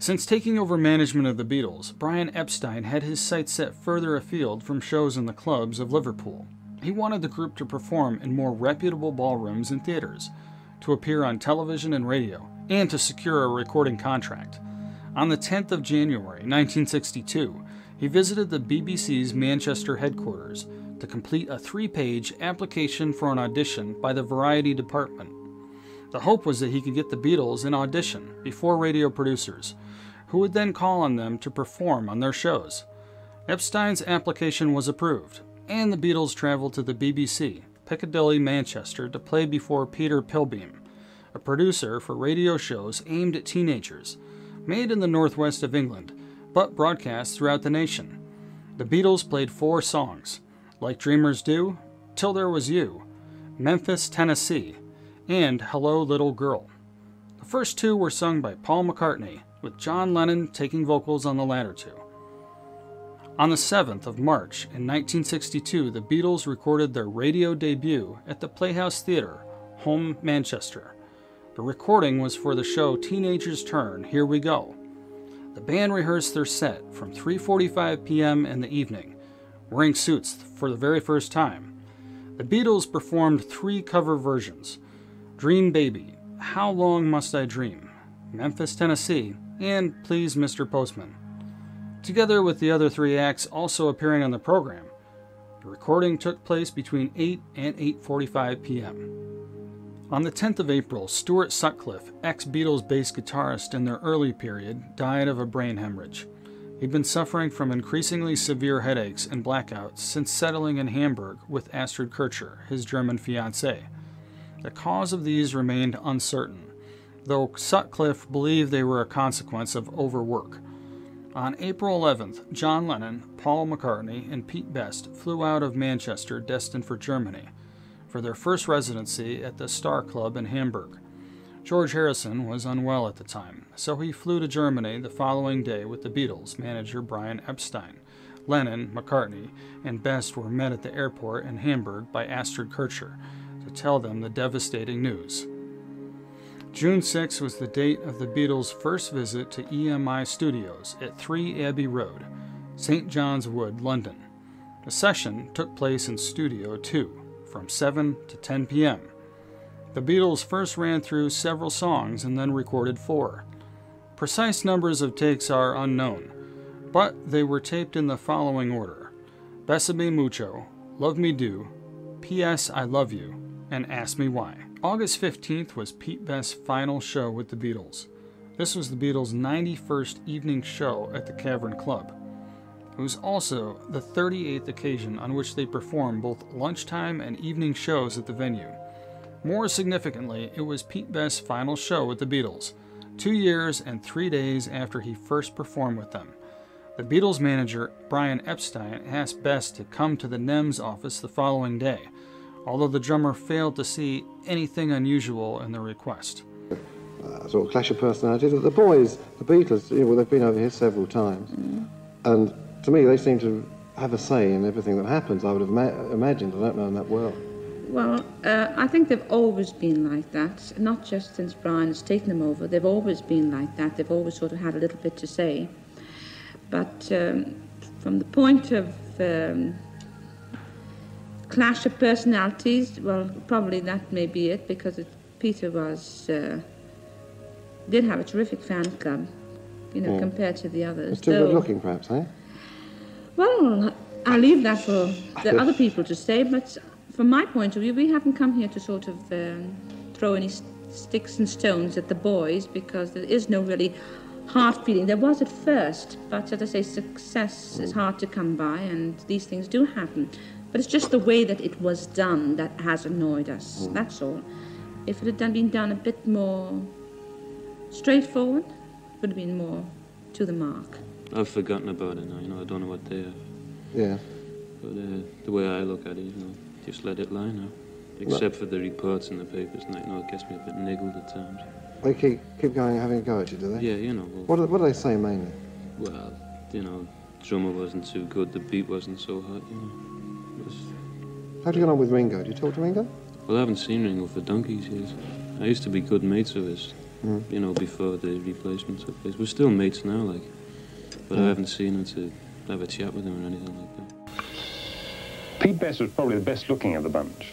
Since taking over management of the Beatles, Brian Epstein had his sights set further afield from shows in the clubs of Liverpool. He wanted the group to perform in more reputable ballrooms and theaters, to appear on television and radio, and to secure a recording contract. On the 10th of January 1962, he visited the BBC's Manchester headquarters to complete a three page application for an audition by the Variety Department. The hope was that he could get the Beatles in audition before radio producers, who would then call on them to perform on their shows. Epstein's application was approved, and the Beatles traveled to the BBC, Piccadilly, Manchester, to play before Peter Pilbeam, a producer for radio shows aimed at teenagers, made in the northwest of England, but broadcast throughout the nation. The Beatles played four songs Like Dreamers Do, Till There Was You, Memphis, Tennessee, and Hello Little Girl. The first two were sung by Paul McCartney, with John Lennon taking vocals on the latter two. On the 7th of March in 1962, the Beatles recorded their radio debut at the Playhouse Theatre, Hulme, Manchester. The recording was for the show Teenager's Turn, Here We Go. The band rehearsed their set from 3:45 p.m. in the evening, wearing suits for the very first time. The Beatles performed three cover versions: Dream Baby, How Long Must I Dream, Memphis, Tennessee, and Please Mr. Postman. Together with the other three acts also appearing on the program, the recording took place between 8 and 8:45 p.m. On the 10th of April, Stuart Sutcliffe, ex Beatles bass guitarist in their early period, died of a brain hemorrhage. He'd been suffering from increasingly severe headaches and blackouts since settling in Hamburg with Astrid Kirchherr, his German fiancée. The cause of these remained uncertain, though Sutcliffe believed they were a consequence of overwork. On April 11th, John Lennon, Paul McCartney, and Pete Best flew out of Manchester destined for Germany for their first residency at the Star Club in Hamburg. George Harrison was unwell at the time, so he flew to Germany the following day with the Beatles manager Brian Epstein. Lennon, McCartney, and Best were met at the airport in Hamburg by Astrid Kirchherr to tell them the devastating news. June 6 was the date of the Beatles' first visit to EMI Studios at 3 Abbey Road, St. John's Wood, London. The session took place in Studio 2 from 7 to 10 p.m. The Beatles first ran through several songs and then recorded four. Precise numbers of takes are unknown, but they were taped in the following order Besame Mucho, Love Me Do, P.S. I Love You, and Ask Me Why. August 15th was Pete Best's final show with the Beatles. This was the Beatles' 91st evening show at the Cavern Club. It was also the 38th occasion on which they performed both lunchtime and evening shows at the venue. More significantly, it was Pete Best's final show with the Beatles, two years and three days after he first performed with them. The Beatles manager, Brian Epstein, asked Best to come to the NEMS office the following day, although the drummer failed to see anything unusual in the request. Uh, sort of clash of personalities. The boys, the Beatles, you know, they've been over here several times, mm. and to me, they seem to have a say in everything that happens. I would have ma- imagined. I don't know in that world. Well, uh, I think they've always been like that. Not just since Brian has taken them over. They've always been like that. They've always sort of had a little bit to say. But um, from the point of um, clash of personalities, well, probably that may be it because it, Peter was uh, did have a terrific fan club, you know, yeah. compared to the others. It's too good looking, perhaps, eh? Well, I'll leave that for the other people to say, but from my point of view, we haven't come here to sort of um, throw any sticks and stones at the boys because there is no really hard feeling. There was at first, but as I say, success is hard to come by, and these things do happen. But it's just the way that it was done that has annoyed us. Mm. That's all. If it had done, been done a bit more straightforward, it would have been more to the mark. I've forgotten about it now. You know, I don't know what they are. Yeah. But uh, the way I look at it, you know, just let it lie now. Except for the reports in the papers, and you know, it gets me a bit niggled at times. They keep keep going having a go at you, do they? Yeah, you know. Well, what do, what do they say mainly? Well, you know, drummer wasn't too good, the beat wasn't so hot, you know. Was... How'd you get on with Ringo? Do you talk to Ringo? Well, I haven't seen Ringo for donkeys years. I used to be good mates of his. mm. you know, before the replacement took place. We're still mates now, like, but mm. I haven't seen him to have a chat with him or anything like that. Pete Best was probably the best looking of the bunch.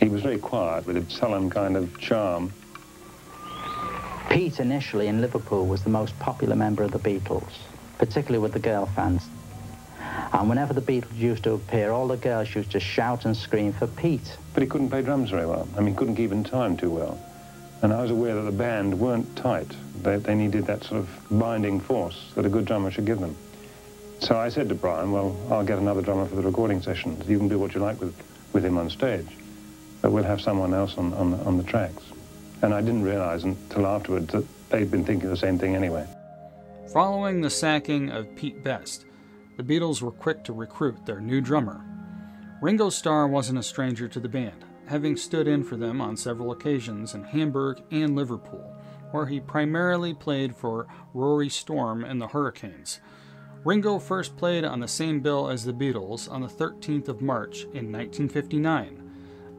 He was very quiet with a sullen kind of charm. Pete initially in Liverpool was the most popular member of the Beatles, particularly with the girl fans. And whenever the Beatles used to appear, all the girls used to shout and scream for Pete. But he couldn't play drums very well. I mean, couldn't keep in time too well. And I was aware that the band weren't tight. They, they needed that sort of binding force that a good drummer should give them. So I said to Brian, well, I'll get another drummer for the recording sessions. You can do what you like with, with him on stage, but we'll have someone else on, on, on the tracks. And I didn't realize until afterwards that they'd been thinking the same thing anyway. Following the sacking of Pete Best, the Beatles were quick to recruit their new drummer. Ringo Starr wasn't a stranger to the band, having stood in for them on several occasions in Hamburg and Liverpool, where he primarily played for Rory Storm and the Hurricanes. Ringo first played on the same bill as the Beatles on the 13th of March in 1959,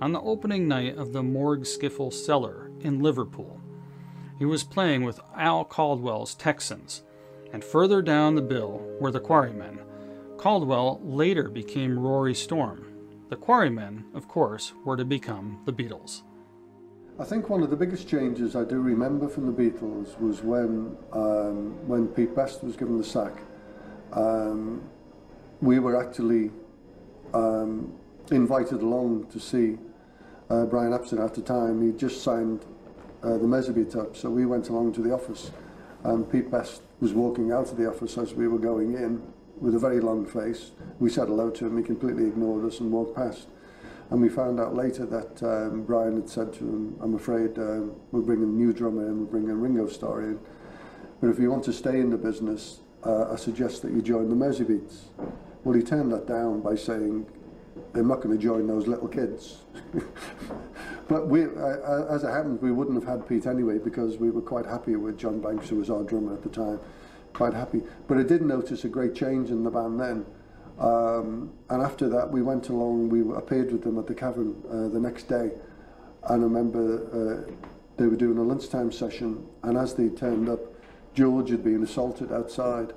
on the opening night of the Morgue Skiffle Cellar in Liverpool. He was playing with Al Caldwell's Texans, and further down the bill were the Quarrymen. Caldwell later became Rory Storm. The Quarrymen, of course, were to become the Beatles. I think one of the biggest changes I do remember from the Beatles was when um, when Pete Best was given the sack um, we were actually um, invited along to see uh, Brian Epstein at the time. He just signed uh, the Merseybeat up, so we went along to the office. And Pete Best was walking out of the office as we were going in with a very long face. We said hello to him, he completely ignored us and walked past. And we found out later that um, Brian had said to him, I'm afraid uh, we're bringing a new drummer in, we're bringing Ringo Starr in. But if you want to stay in the business, uh, I suggest that you join the Merseybeats. Well, he turned that down by saying, they're not going to join those little kids. but we, uh, as it happened, we wouldn't have had Pete anyway because we were quite happy with John Banks, who was our drummer at the time. quite happy. But I did notice a great change in the band then. Um, and after that, we went along, we appeared with them at the cavern uh, the next day. And I remember uh, they were doing a lunchtime session, and as they turned up, George had been assaulted outside.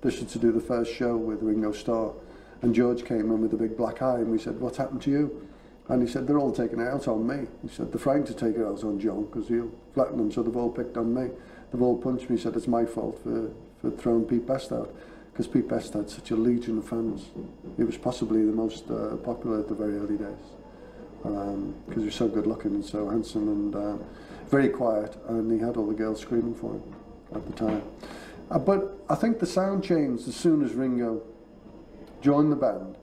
This was to do the first show with Ringo Starr. And George came in with a big black eye, and we said, What's happened to you? And he said, They're all taking it out on me. He said, They're trying to take it out on John because he'll flatten them, so they've all picked on me. They've all punched me. He said, It's my fault for for throwing Pete Best out because Pete Best had such a legion of fans. He was possibly the most uh, popular at the very early days because um, he was so good looking and so handsome and uh, very quiet and he had all the girls screaming for him at the time. Uh, but I think the sound changed as soon as Ringo joined the band.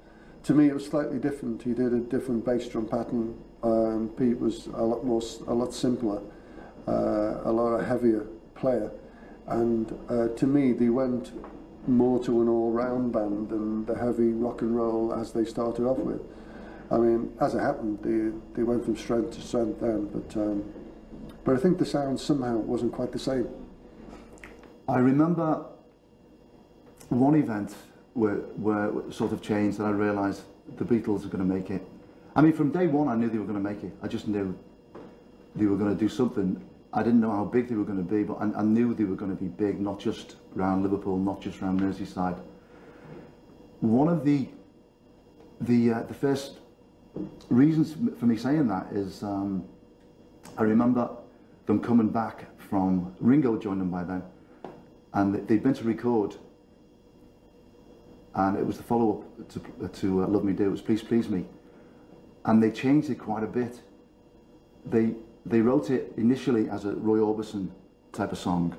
To me, it was slightly different. He did a different bass drum pattern. Um, Pete was a lot more, a lot simpler, uh, a lot heavier player. And uh, to me, they went more to an all-round band than the heavy rock and roll as they started off with. I mean, as it happened, they, they went from strength to strength then, but, um, but I think the sound somehow wasn't quite the same. I remember one event where, where sort of changed and I realised the Beatles are going to make it. I mean, from day one, I knew they were going to make it. I just knew they were going to do something. I didn't know how big they were going to be, but I, I knew they were going to be big, not just around Liverpool, not just around Merseyside. One of the the uh, the first reasons for me saying that is um, I remember them coming back from Ringo joined them by then, and they'd been to record and it was the follow-up to, to uh, Love Me Do, it was Please Please Me and they changed it quite a bit. They, they wrote it initially as a Roy Orbison type of song,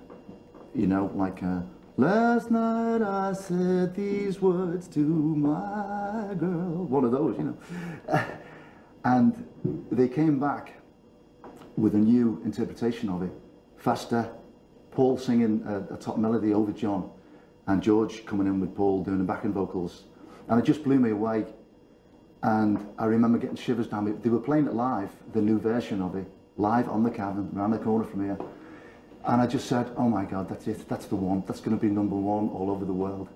you know, like uh, Last night I said these words to my girl, one of those, you know. and they came back with a new interpretation of it, faster, Paul singing a, a top melody over John and George coming in with Paul doing the backing vocals. And it just blew me away. And I remember getting shivers down. They were playing it live, the new version of it, live on the cavern, around the corner from here. And I just said, oh my God, that's it, that's the one. That's going to be number one all over the world.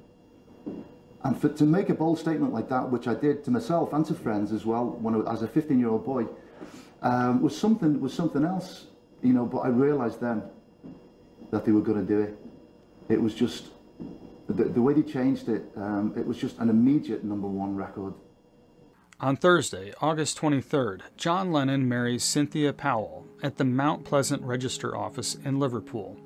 And for, to make a bold statement like that, which I did to myself and to friends as well, when I, as a 15-year-old boy, um, was something was something else you know, but I realised then that they were going to do it. It was just, the, the way they changed it, um, it was just an immediate number one record. On Thursday, August 23rd, John Lennon marries Cynthia Powell at the Mount Pleasant Register office in Liverpool.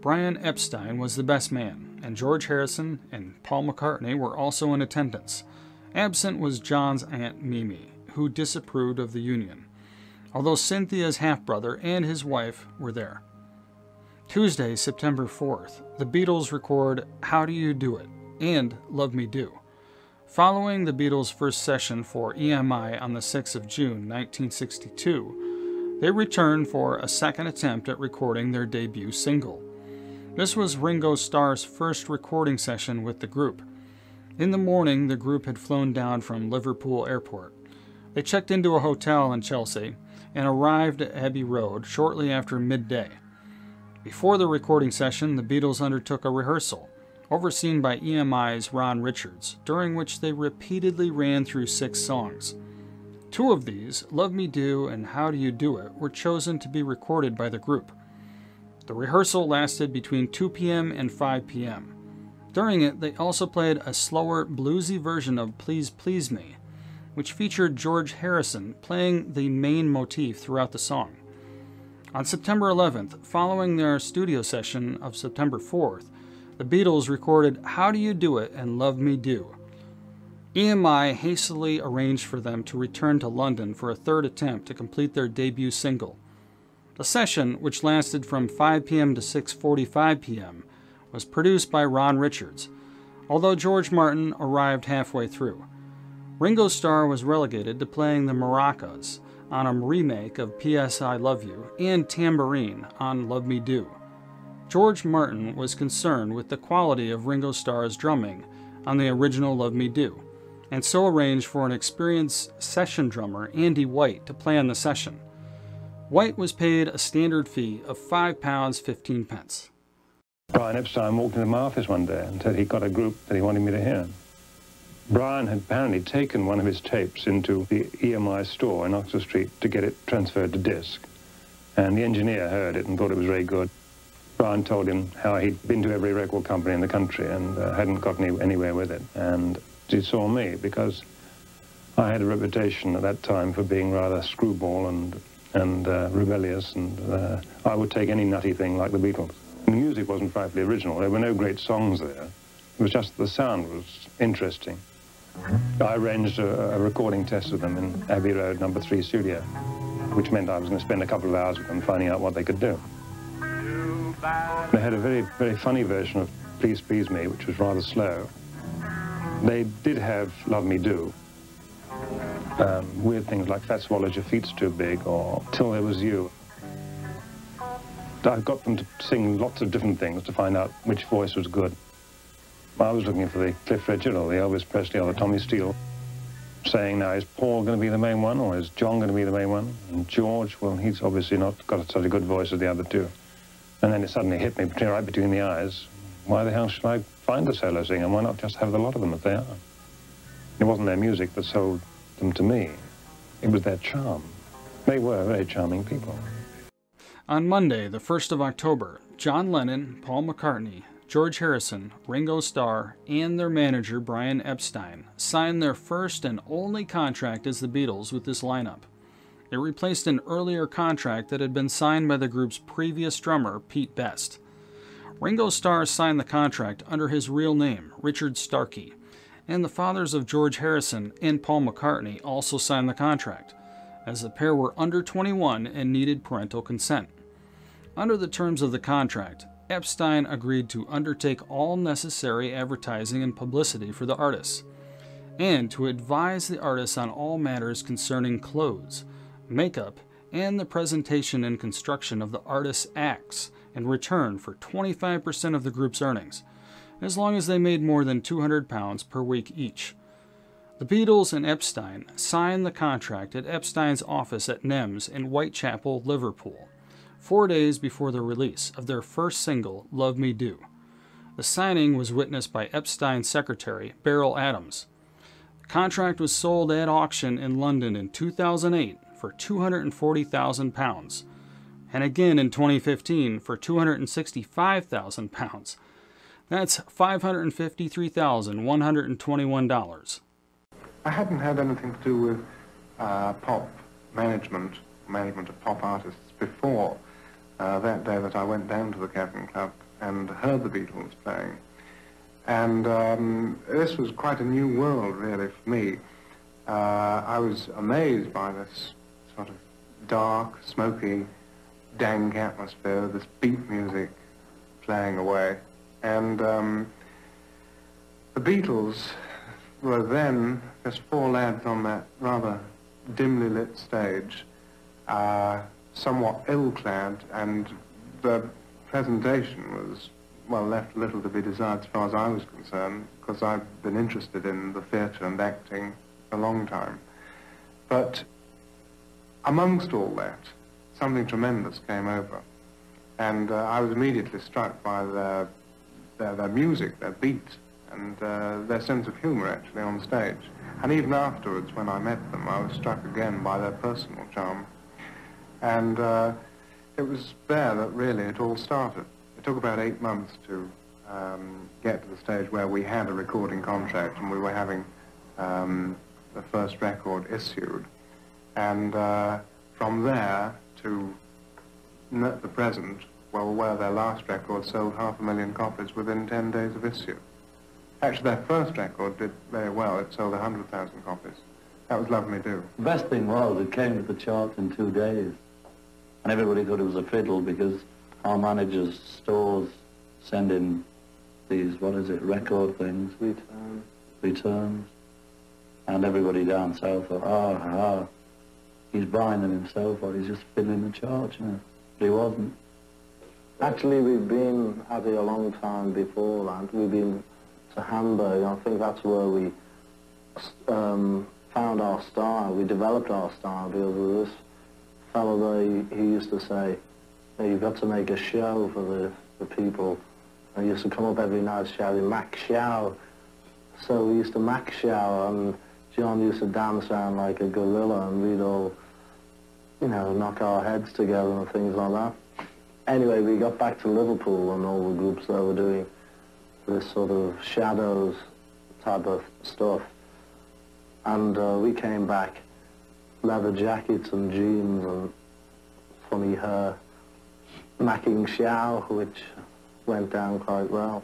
Brian Epstein was the best man, and George Harrison and Paul McCartney were also in attendance. Absent was John's Aunt Mimi, who disapproved of the union, although Cynthia's half brother and his wife were there. Tuesday, September 4th, the Beatles record How Do You Do It and Love Me Do. Following the Beatles' first session for EMI on the 6th of June 1962, they returned for a second attempt at recording their debut single. This was Ringo Starr's first recording session with the group. In the morning, the group had flown down from Liverpool Airport. They checked into a hotel in Chelsea and arrived at Abbey Road shortly after midday. Before the recording session, the Beatles undertook a rehearsal overseen by EMI's Ron Richards, during which they repeatedly ran through six songs. Two of these, Love Me Do and How Do You Do It, were chosen to be recorded by the group. The rehearsal lasted between 2 p.m. and 5 p.m. During it, they also played a slower, bluesy version of Please Please Me, which featured George Harrison playing the main motif throughout the song. On September 11th, following their studio session of September 4th, the Beatles recorded How Do You Do It and Love Me Do. EMI hastily arranged for them to return to London for a third attempt to complete their debut single. The session, which lasted from 5 p.m. to 6:45 p.m., was produced by Ron Richards, although George Martin arrived halfway through. Ringo Starr was relegated to playing the maracas on a remake of P.S. I Love You and tambourine on Love Me Do. George Martin was concerned with the quality of Ringo Starr's drumming on the original Love Me Do, and so arranged for an experienced session drummer, Andy White, to play on the session. White was paid a standard fee of £5 15 pence. Brian Epstein walked into my office one day and said he got a group that he wanted me to hear. Brian had apparently taken one of his tapes into the EMI store in Oxford Street to get it transferred to disc. And the engineer heard it and thought it was very good. Brian told him how he'd been to every record company in the country and uh, hadn't got any, anywhere with it. And he saw me because I had a reputation at that time for being rather screwball and, and uh, rebellious, and uh, I would take any nutty thing like the Beatles. The music wasn't frightfully original. There were no great songs there. It was just the sound was interesting. I arranged a, a recording test with them in Abbey Road, number three studio, which meant I was going to spend a couple of hours with them finding out what they could do. They had a very, very funny version of Please Please Me, which was rather slow. They did have Love Me Do. Um, weird things like Fats Waller Your Feet's Too Big or Till There Was You. I got them to sing lots of different things to find out which voice was good. I was looking for the Cliff Richard or the Elvis Presley or the Tommy Steele, saying now, is Paul going to be the main one or is John going to be the main one? And George, well, he's obviously not got such a good voice as the other two. And then it suddenly hit me right between the eyes. Why the hell should I find a solo singer? Why not just have the lot of them as they are? It wasn't their music that sold them to me. It was their charm. They were very charming people. On Monday, the 1st of October, John Lennon, Paul McCartney, George Harrison, Ringo Starr, and their manager Brian Epstein signed their first and only contract as the Beatles with this lineup. It replaced an earlier contract that had been signed by the group's previous drummer, Pete Best. Ringo Starr signed the contract under his real name, Richard Starkey, and the fathers of George Harrison and Paul McCartney also signed the contract, as the pair were under 21 and needed parental consent. Under the terms of the contract, Epstein agreed to undertake all necessary advertising and publicity for the artists, and to advise the artists on all matters concerning clothes, makeup, and the presentation and construction of the artist's acts in return for 25% of the group's earnings, as long as they made more than 200 pounds per week each. The Beatles and Epstein signed the contract at Epstein's office at NEMS in Whitechapel, Liverpool, four days before the release of their first single, Love Me Do. The signing was witnessed by Epstein's secretary, Beryl Adams. The contract was sold at auction in London in 2008 for £240,000. and again in 2015 for 265,000 pounds. That's $553,121. I hadn't had anything to do with uh, pop management, management of pop artists before uh, that day that I went down to the Cavern Club and heard the Beatles playing. And um, this was quite a new world, really, for me. Uh, I was amazed by this sort of dark, smoky, dank atmosphere, this beat music playing away. And um, the Beatles were then just four lads on that rather dimly lit stage, uh, somewhat ill-clad, and the presentation was, well, left little to be desired as far as I was concerned, because I've been interested in the theatre and acting a long time. But amongst all that, something tremendous came over. And uh, I was immediately struck by their, their, their music, their beat, and uh, their sense of humour actually on stage. And even afterwards, when I met them, I was struck again by their personal charm. And uh, it was there that really it all started. It took about eight months to um, get to the stage where we had a recording contract and we were having um, the first record issued. And uh, from there to the present, well, where their last record sold half a million copies within 10 days of issue. Actually, their first record did very well. It sold 100,000 copies. That was Love Me Do. The best thing was it came to the charts in two days. And everybody thought it was a fiddle because our managers' stores send in these, what is it, record things? Returns. Returns. And everybody down south thought, ah, ah, he's buying them himself or he's just filling the charts, you know. But he wasn't. Actually, we've been at it a long time before that. We've been to Hamburg. I think that's where we um, found our style. We developed our style because this fellow there, he used to say, hey, you've got to make a show for the, the people. And he used to come up every night shouting, Mach Schau. So we used to Mach Schau, and John used to dance around like a gorilla, and we'd all, you know, knock our heads together and things like that. Anyway, we got back to Liverpool, and all the groups there were doing this sort of shadows type of stuff. And uh, we came back, leather jackets and jeans and funny hair, macking shower, which went down quite well.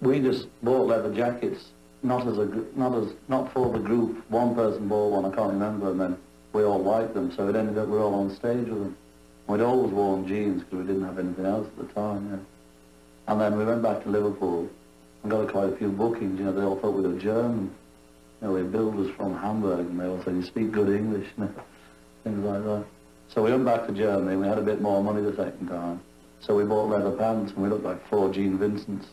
We just bought leather jackets, not as a not as not for the group. One person bought one, I can't remember, and then we all liked them, so it ended up we are all on stage with them. We'd always worn jeans because we didn't have anything else at the time. Yeah. And then we went back to Liverpool and got quite a few bookings. You know, they all thought we were German. You know, we had builders from Hamburg, and they all said, you speak good English, you know, things like that. So we went back to Germany, we had a bit more money the second time. So we bought leather pants, and we looked like four Gene Vincents,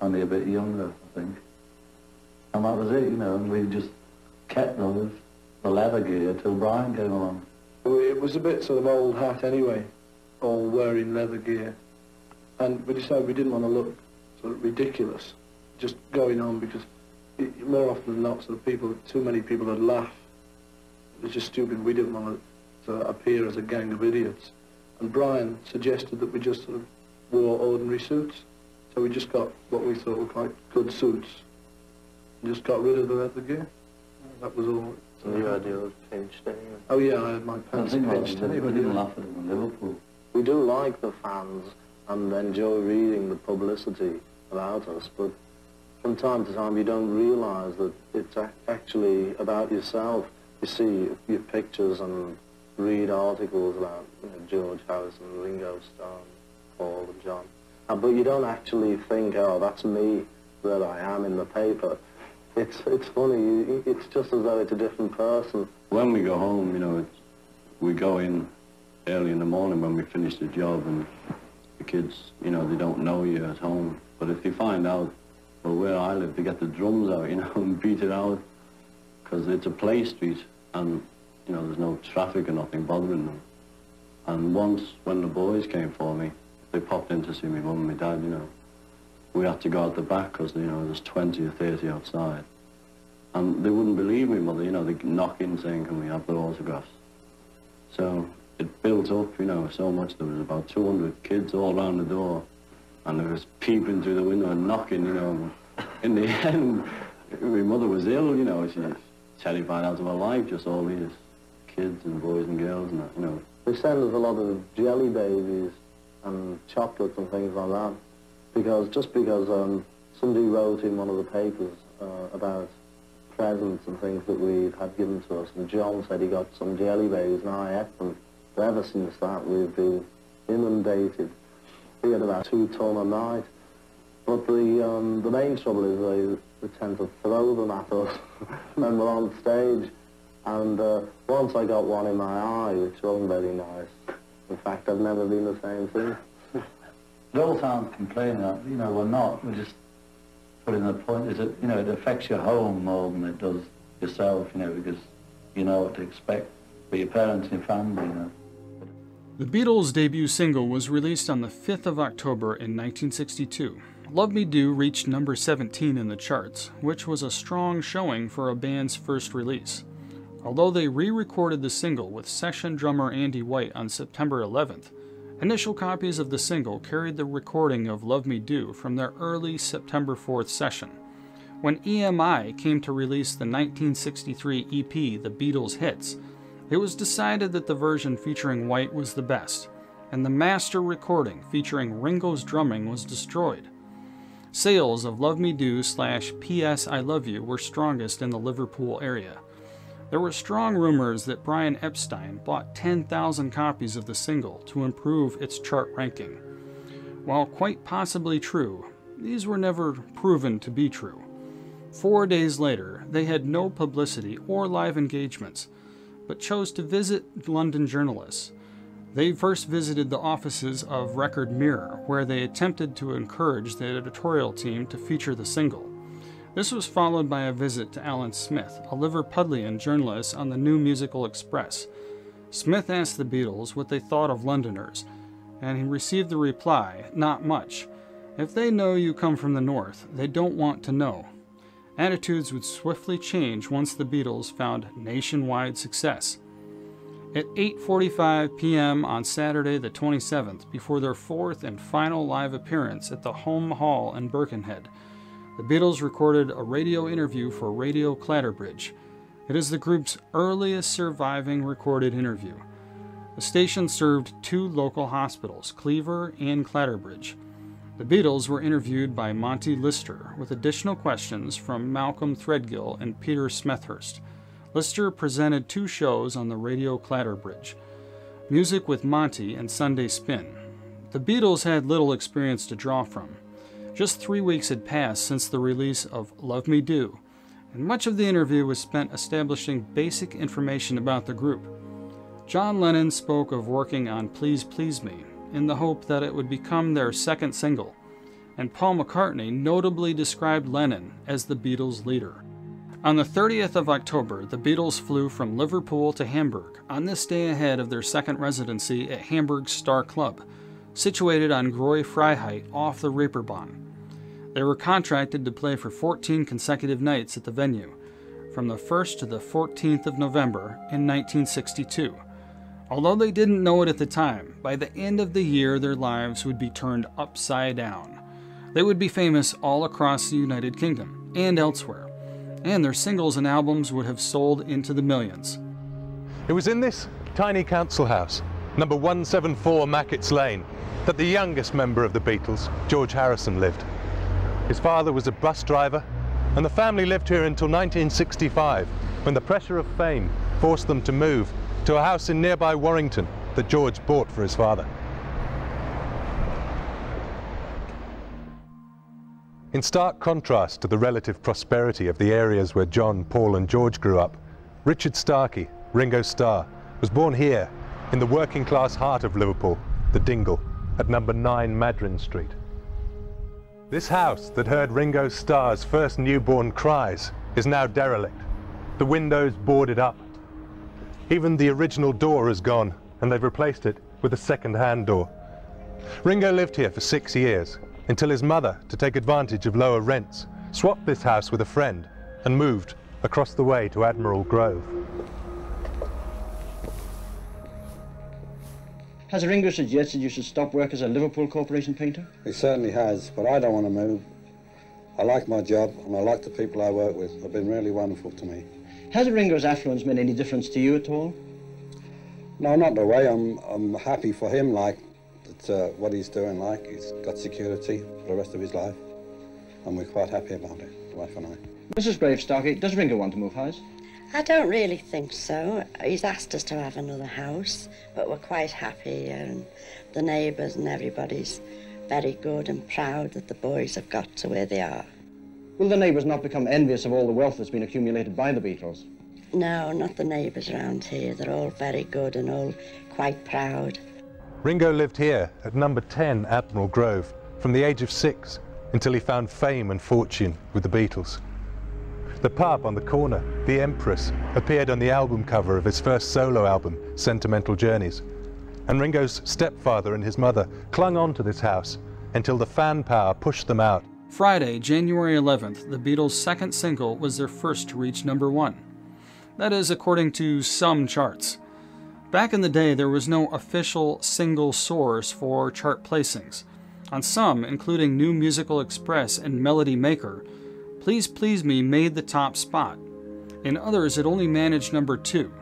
only a bit younger, I think. And that was it, you know, and we just kept those, the leather gear, till Brian came along. It was a bit sort of old hat anyway, all wearing leather gear. And we decided we didn't want to look sort of ridiculous, just going on because it, more often than not, sort of people, too many people would laugh. It was just stupid. We didn't want to, to appear as a gang of idiots. And Brian suggested that we just sort of wore ordinary suits. So we just got what we thought were quite good suits. And just got rid of the leather gear. That was all. So you had yours pinched anyway? Oh yeah, I had my pants pinched anyway. We didn't laugh at them in Liverpool. We do like the fans and enjoy reading the publicity about us, but from time to time you don't realise that it's actually about yourself. You see your pictures and read articles about you know, George Harrison, Ringo Starr, Paul and John, uh, but you don't actually think, oh, that's me that I am in the paper. It's, it's funny, it's just as though it's a different person. When we go home, you know, we go in early in the morning when we finish the job and the kids, you know, they don't know you at home. But if they find out, well, where I live, they get the drums out, you know, and beat it out because it's a play street and, you know, there's no traffic or nothing bothering them. And once, when the boys came for me, they popped in to see me mum and my dad, you know. We had to go out the back because, you know, there's 20 or 30 outside. And they wouldn't believe me, mother, you know, they'd knock in saying, can we have the autographs? So it built up, you know, so much. There was about 200 kids all around the door, and there was peeping through the window and knocking, you know. In the end, my mother was ill, you know. She was terrified out of her life, just all these kids and boys and girls and that, you know. They send us a lot of jelly babies and chocolates and things like that, because just because um, somebody wrote in one of the papers uh, about presents and things that we've had given to us, and John said he got some jelly babies, and I ate them. But Ever since that, we've been inundated. We get about two ton a night. But the, um, the main trouble is they, they tend to throw them at us when we're on stage. And uh, once I got one in my eye, which wasn't very nice. In fact, I've never been the same since. They all sound complaining, you know, we're not. We're just putting the point is that, you know, it affects your home more than it does yourself, you know, because you know what to expect for your parents and your family, you know. The Beatles' debut single was released on the 5th of October in 1962. Love Me Do reached number 17 in the charts, which was a strong showing for a band's first release. Although they re recorded the single with session drummer Andy White on September 11th, initial copies of the single carried the recording of Love Me Do from their early September 4th session. When EMI came to release the 1963 EP The Beatles Hits, it was decided that the version featuring White was the best, and the master recording featuring Ringo's drumming was destroyed. Sales of Love Me Do slash PS I Love You were strongest in the Liverpool area. There were strong rumors that Brian Epstein bought 10,000 copies of the single to improve its chart ranking. While quite possibly true, these were never proven to be true. Four days later, they had no publicity or live engagements, but chose to visit London journalists. They first visited the offices of Record Mirror, where they attempted to encourage the editorial team to feature the single. This was followed by a visit to Alan Smith, a Liverpudlian journalist on the New Musical Express. Smith asked the Beatles what they thought of Londoners, and he received the reply, Not much. If they know you come from the North, they don't want to know. Attitudes would swiftly change once the Beatles found nationwide success. At 8:45 p.m. on Saturday the 27th, before their fourth and final live appearance at the Hulme Hall in Birkenhead, the Beatles recorded a radio interview for Radio Clatterbridge. It is the group's earliest surviving recorded interview. The station served two local hospitals, Cleaver and Clatterbridge. The Beatles were interviewed by Monty Lister with additional questions from Malcolm Threadgill and Peter Smethurst. Lister presented two shows on the Radio Clatterbridge Music with Monty and Sunday Spin. The Beatles had little experience to draw from. Just three weeks had passed since the release of Love Me Do, and much of the interview was spent establishing basic information about the group. John Lennon spoke of working on Please Please Me in the hope that it would become their second single, and Paul McCartney notably described Lennon as the Beatles' leader. On the 30th of October, the Beatles flew from Liverpool to Hamburg, on this day ahead of their second residency at Hamburg's Star Club, situated on Große Freiheit off the Reeperbahn. They were contracted to play for 14 consecutive nights at the venue, from the 1st to the 14th of November in 1962. Although they didn't know it at the time, by the end of the year their lives would be turned upside down. They would be famous all across the United Kingdom and elsewhere, and their singles and albums would have sold into the millions. It was in this tiny council house, number 174 Mackett's Lane, that the youngest member of the Beatles, George Harrison, lived. His father was a bus driver, and the family lived here until 1965, when the pressure of fame forced them to move to a house in nearby Warrington that George bought for his father. In stark contrast to the relative prosperity of the areas where John, Paul and George grew up, Richard Starkey, Ringo Starr, was born here in the working class heart of Liverpool, the Dingle, at number 9 Madryn Street. This house that heard Ringo Starr's first newborn cries is now derelict, the windows boarded up, even the original door is gone, and they've replaced it with a second-hand door. Ringo lived here for six years, until his mother, to take advantage of lower rents, swapped this house with a friend and moved across the way to Admiral Grove. Has Ringo suggested you should stop work as a Liverpool Corporation painter? He certainly has, but I don't want to move. I like my job and I like the people I work with. They've been really wonderful to me. Has Ringo's affluence made any difference to you at all? No, not the way. I'm, I'm happy for him, like, that, uh, what he's doing, like. He's got security for the rest of his life. And we're quite happy about it, wife and I. Mrs. Gravestarky, does Ringo want to move house? I don't really think so. He's asked us to have another house, but we're quite happy and the neighbours and everybody's very good and proud that the boys have got to where they are. Will the neighbours not become envious of all the wealth that's been accumulated by the Beatles? No, not the neighbours around here. They're all very good and all quite proud. Ringo lived here at number 10 Admiral Grove from the age of six until he found fame and fortune with the Beatles. The pub on the corner, The Empress, appeared on the album cover of his first solo album, Sentimental Journeys. And Ringo's stepfather and his mother clung on to this house until the fan power pushed them out. Friday, January 11th, the Beatles' second single was their first to reach number one. That is, according to some charts. Back in the day, there was no official single source for chart placings. On some, including New Musical Express and Melody Maker, Please Please Me made the top spot. In others, it only managed number two.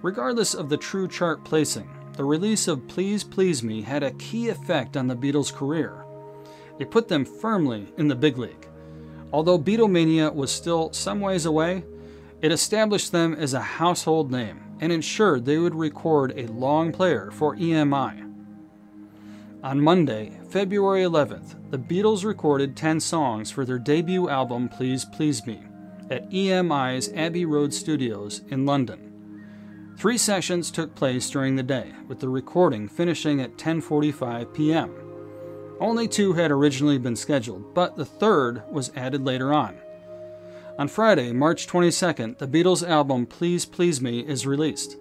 Regardless of the true chart placing, the release of Please Please Me had a key effect on the Beatles' career. It put them firmly in the big league. Although Beatlemania was still some ways away, it established them as a household name and ensured they would record a long player for EMI. On Monday, February 11th, the Beatles recorded 10 songs for their debut album Please Please Me at EMI's Abbey Road Studios in London. Three sessions took place during the day, with the recording finishing at 10:45 p.m. Only two had originally been scheduled, but the third was added later on. On Friday, March 22nd, the Beatles' album Please Please Me is released.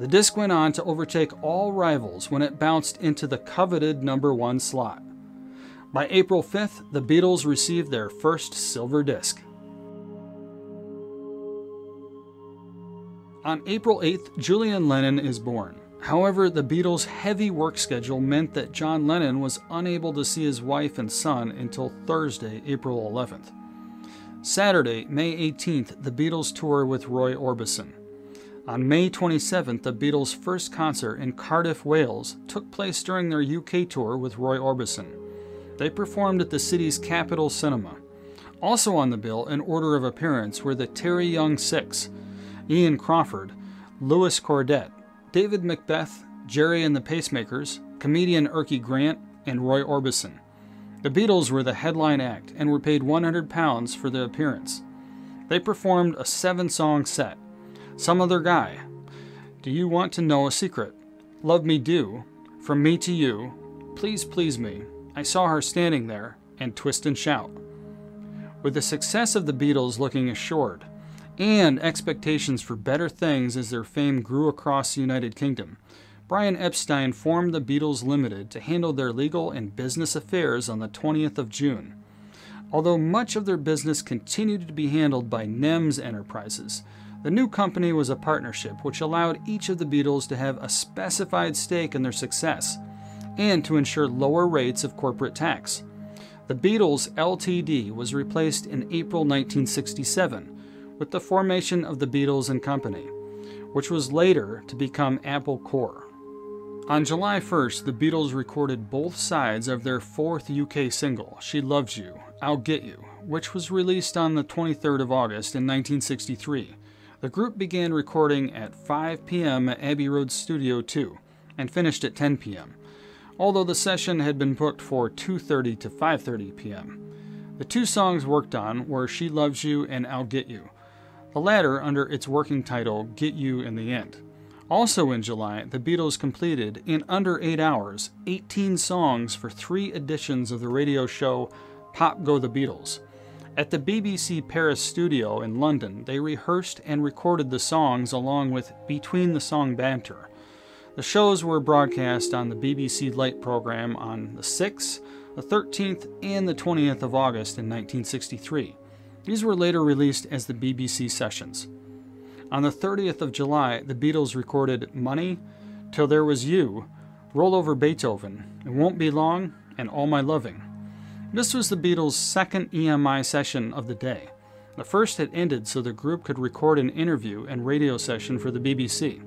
The disc went on to overtake all rivals when it bounced into the coveted number one slot. By April 5th, the Beatles received their first silver disc. On April 8th, Julian Lennon is born. However, the Beatles' heavy work schedule meant that John Lennon was unable to see his wife and son until Thursday, April 11th. Saturday, May 18th, the Beatles tour with Roy Orbison. On May 27th, the Beatles' first concert in Cardiff, Wales, took place during their UK tour with Roy Orbison. They performed at the city's Capitol Cinema. Also on the bill, in order of appearance, were the Terry Young Six, Ian Crawford, Louis Cordet, David Macbeth, Gerry and the Pacemakers, comedian Erkey Grant, and Roy Orbison. The Beatles were the headline act and were paid £100 for the appearance. They performed a seven song set some Other Guy. Do you want to know a secret? Love Me Do. From Me to You. Please Please Me. I saw her standing there. And Twist and Shout. With the success of the Beatles looking assured, and expectations for better things as their fame grew across the United Kingdom, Brian Epstein formed the Beatles Limited to handle their legal and business affairs on the 20th of June. Although much of their business continued to be handled by NEMS Enterprises, the new company was a partnership which allowed each of the Beatles to have a specified stake in their success and to ensure lower rates of corporate tax. The Beatles Ltd was replaced in April 1967 with the formation of the Beatles and Company, which was later to become Apple Corps. On July 1st, the Beatles recorded both sides of their fourth UK single, She Loves You, I'll Get You, which was released on the 23rd of August in 1963. The group began recording at 5 p.m. at Abbey Road Studio 2 and finished at 10 p.m., although the session had been booked for 2:30 to 5:30 p.m. The two songs worked on were She Loves You and I'll Get You, the latter under its working title Get You in the End. Also in July, the Beatles completed, in under 8 hours, 18 songs for three editions of the radio show Pop Go the Beatles. At the BBC Paris studio in London, they rehearsed and recorded the songs along with Between the Song banter. The shows were broadcast on the BBC Light program on the 6th, the 13th, and the 20th of August in 1963. These were later released as the BBC sessions. On the 30th of July, the Beatles recorded Money, Till There Was You, Roll Over Beethoven, It Won't Be Long, and All My Loving. This was the Beatles' second EMI session of the day. The first had ended so the group could record an interview and radio session for the BBC.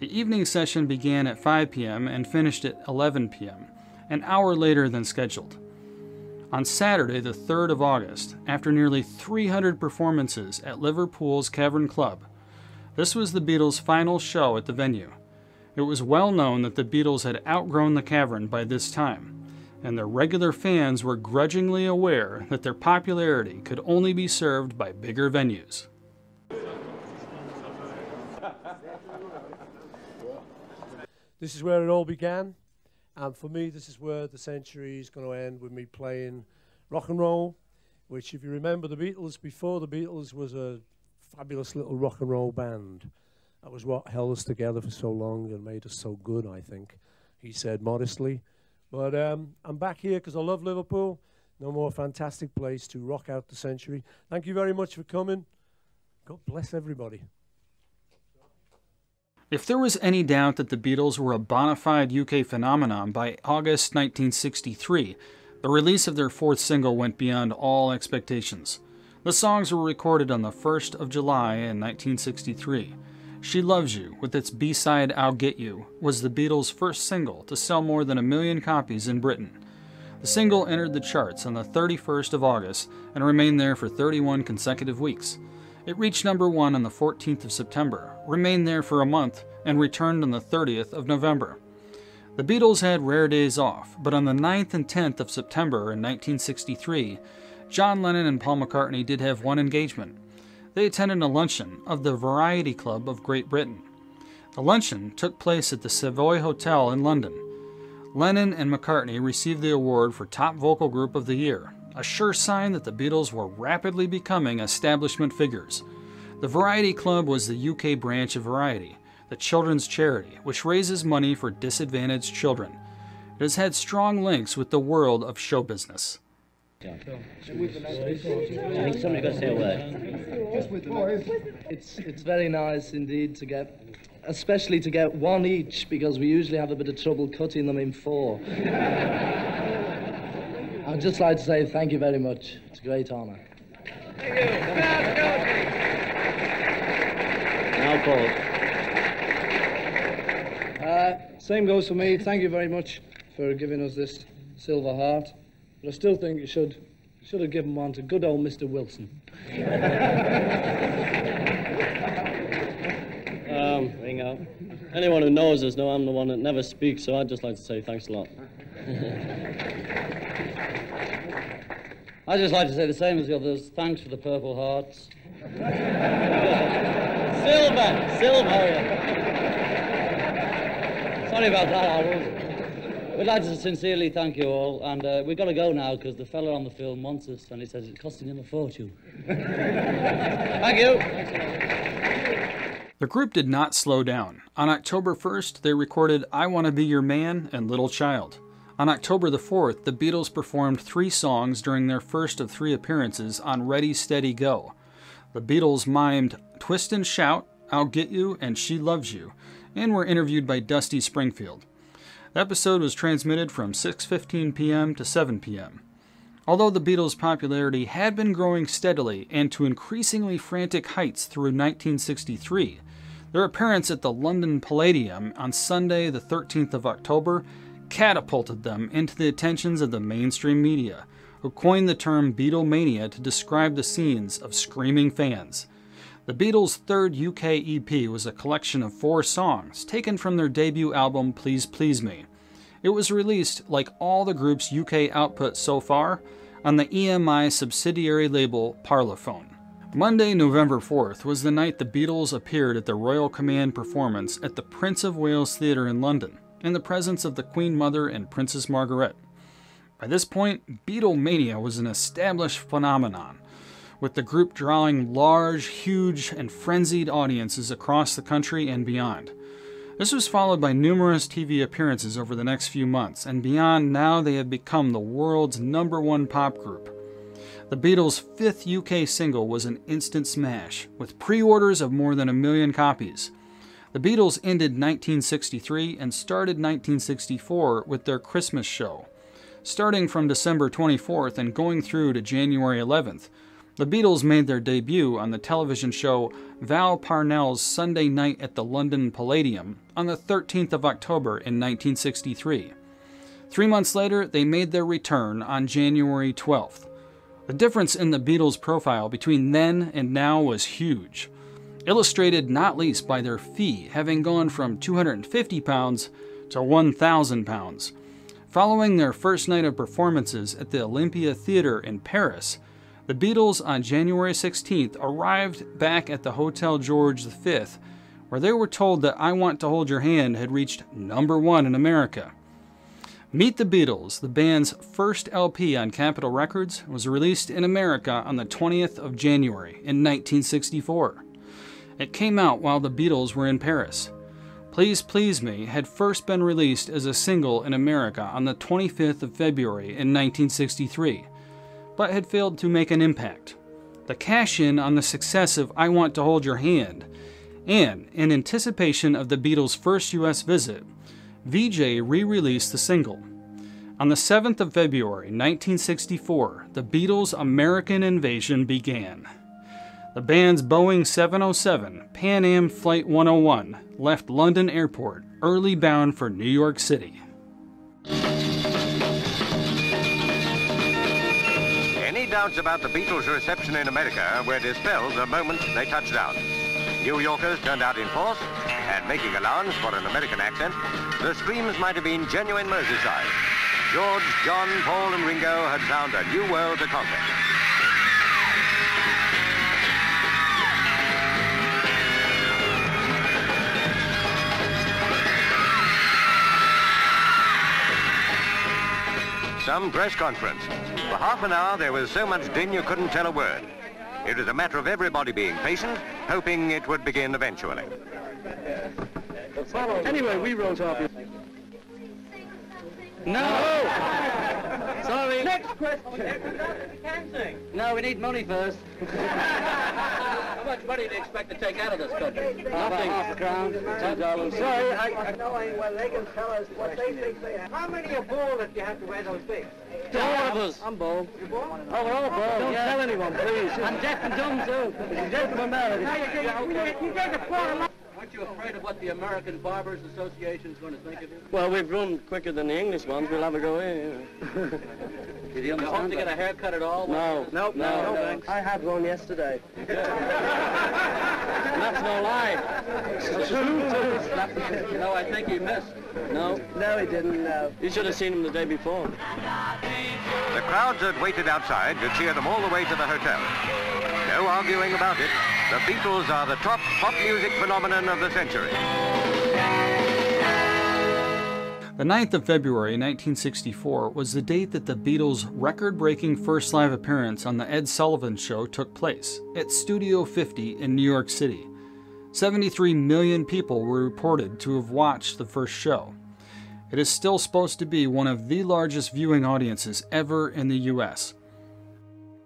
The evening session began at 5 p.m. and finished at 11 p.m., an hour later than scheduled. On Saturday, the 3rd of August, after nearly 300 performances at Liverpool's Cavern Club, this was the Beatles' final show at the venue. It was well known that the Beatles had outgrown the cavern by this time, and their regular fans were grudgingly aware that their popularity could only be served by bigger venues. This is where it all began, and for me, this is where the century is going to end with me playing rock and roll, which, if you remember, the Beatles, before the Beatles, was a fabulous little rock and roll band. That was what held us together for so long and made us so good, I think, he said modestly. But um, I'm back here because I love Liverpool. No more fantastic place to rock out the century. Thank you very much for coming. God bless everybody. If there was any doubt that the Beatles were a bona fide UK phenomenon by August 1963, the release of their fourth single went beyond all expectations. The songs were recorded on the 1st of July in 1963. She Loves You, with its B side I'll Get You, was the Beatles' first single to sell more than a million copies in Britain. The single entered the charts on the 31st of August and remained there for 31 consecutive weeks. It reached number one on the 14th of September, remained there for a month, and returned on the 30th of November. The Beatles had rare days off, but on the 9th and 10th of September in 1963, John Lennon and Paul McCartney did have one engagement they attended a luncheon of the Variety Club of Great Britain. The luncheon took place at the Savoy Hotel in London. Lennon and McCartney received the award for Top Vocal Group of the Year, a sure sign that the Beatles were rapidly becoming establishment figures. The Variety Club was the UK branch of Variety, the children's charity, which raises money for disadvantaged children. It has had strong links with the world of show business. I think somebody's got to say a word. It's, it's very nice indeed to get, especially to get one each, because we usually have a bit of trouble cutting them in four. I'd just like to say thank you very much. It's a great honour. Thank you. Now, Paul. Uh, same goes for me. Thank you very much for giving us this Silver Heart. But I still think you should should have given one to good old Mr. Wilson. um, Ringo. Anyone who knows us know I'm the one that never speaks, so I'd just like to say thanks a lot. I'd just like to say the same as the others. Thanks for the Purple Hearts. silver! Silver! Sorry about that, Harold. We'd like to sincerely thank you all, and uh, we've got to go now because the fella on the film wants us, and he says it's costing him a fortune. thank you. The group did not slow down. On October 1st, they recorded I Want to Be Your Man and Little Child. On October the 4th, the Beatles performed three songs during their first of three appearances on Ready, Steady, Go. The Beatles mimed Twist and Shout, I'll Get You, and She Loves You, and were interviewed by Dusty Springfield. The episode was transmitted from 6:15 p.m. to 7 p.m. Although the Beatles' popularity had been growing steadily and to increasingly frantic heights through 1963, their appearance at the London Palladium on Sunday, the 13th of October, catapulted them into the attentions of the mainstream media, who coined the term Beatlemania to describe the scenes of screaming fans. The Beatles' third UK EP was a collection of four songs taken from their debut album Please Please Me. It was released, like all the group's UK output so far, on the EMI subsidiary label Parlophone. Monday, November 4th, was the night the Beatles appeared at the Royal Command performance at the Prince of Wales Theatre in London, in the presence of the Queen Mother and Princess Margaret. By this point, Beatlemania was an established phenomenon, with the group drawing large, huge, and frenzied audiences across the country and beyond. This was followed by numerous TV appearances over the next few months, and beyond now they have become the world's number one pop group. The Beatles' fifth UK single was an instant smash, with pre orders of more than a million copies. The Beatles ended 1963 and started 1964 with their Christmas show. Starting from December 24th and going through to January 11th, the Beatles made their debut on the television show Val Parnell's Sunday Night at the London Palladium on the 13th of October in 1963. Three months later, they made their return on January 12th. The difference in the Beatles' profile between then and now was huge, illustrated not least by their fee having gone from 250 pounds to 1,000 pounds. Following their first night of performances at the Olympia Theatre in Paris, the Beatles on January 16th arrived back at the Hotel George V, where they were told that I Want to Hold Your Hand had reached number one in America. Meet the Beatles, the band's first LP on Capitol Records, was released in America on the 20th of January in 1964. It came out while the Beatles were in Paris. Please Please Me had first been released as a single in America on the 25th of February in 1963, but had failed to make an impact. The cash in on the success of I Want to Hold Your Hand, and in anticipation of the Beatles' first US visit, Vee-Jay re released the single. On the 7th of February 1964, the Beatles' American invasion began. The band's Boeing 707 Pan Am Flight 101 left London Airport early bound for New York City. Doubts about the Beatles' reception in America were dispelled the moment they touched down. New Yorkers turned out in force, and making allowance for an American accent, the screams might have been genuine Merseyside. George, John, Paul, and Ringo had found a new world to conquer. Some press conference. For half an hour, there was so much din you couldn't tell a word. It was a matter of everybody being patient, hoping it would begin eventually. Anyway, we wrote off. No! Sorry. Next question. No, we need money first. How much money do you expect to take out of this country? Nothing. Half a crown, ten dollars. Sorry, I, I know well they can tell us what they think they have. How many are bald if you have to wear those wigs? All of us. I'm bald. You bald? Oh, we're all bald. Don't yeah. tell anyone, please. I'm deaf and dumb too. Deaf and American. Now you, you, you, you get the point. Aren't you afraid of what the American Barbers Association is going to think of you? Well, we've run quicker than the English ones. We'll have a go in. Did you understand to get a haircut at all? No, Nope, no, no, no. thanks. I had one yesterday. That's no lie. you know, I think he missed. No, no, he didn't. No, you should have seen him the day before. The crowds had waited outside to cheer them all the way to the hotel. No arguing about it. The Beatles are the top pop music phenomenon of the century. The 9th of February 1964 was the date that the Beatles' record breaking first live appearance on The Ed Sullivan Show took place at Studio 50 in New York City. 73 million people were reported to have watched the first show. It is still supposed to be one of the largest viewing audiences ever in the US.